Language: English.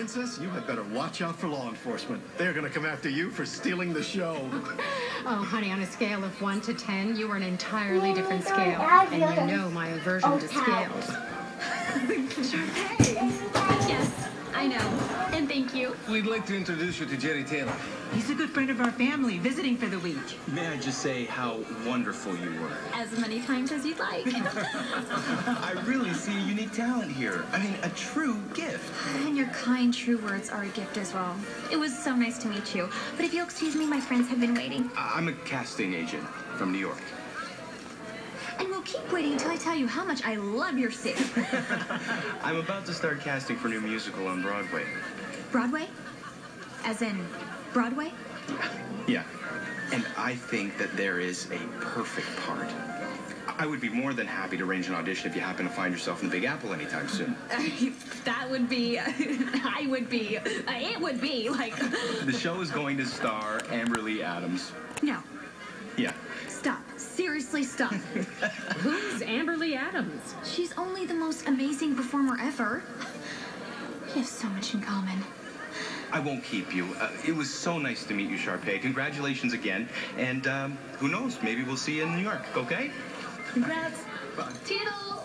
Princess, you had better watch out for law enforcement. They're going to come after you for stealing the show. Oh, honey, on a scale of 1 to 10, you are an entirely different scale. And you know my aversion to scales. Yes, I know. And thank you. We'd like to introduce you to Jerry Taylor. He's a good friend of our family, visiting for the week. May I just say how wonderful you were? As many times as you'd like. I really see a unique talent here. I mean, a true gift. and your kind, true words are a gift as well. It was so nice to meet you. But if you'll excuse me, my friends have been waiting. I'm a casting agent from New York. We'll keep waiting until I tell you how much I love your city. I'm about to start casting for a new musical on Broadway. Broadway? As in Broadway? Yeah. And I think that there is a perfect part. I would be more than happy to arrange an audition if you happen to find yourself in the Big Apple anytime soon. that would be. I would be. it would be like. The show is going to star Amber Lee Adams. No. Yeah. Stop. Seriously, stop. Who's Amber Lee Adams? She's only the most amazing performer ever. We have so much in common. I won't keep you. Uh, it was so nice to meet you, Sharpay. Congratulations again. And um, who knows? Maybe we'll see you in New York, okay? Congrats. Toodles!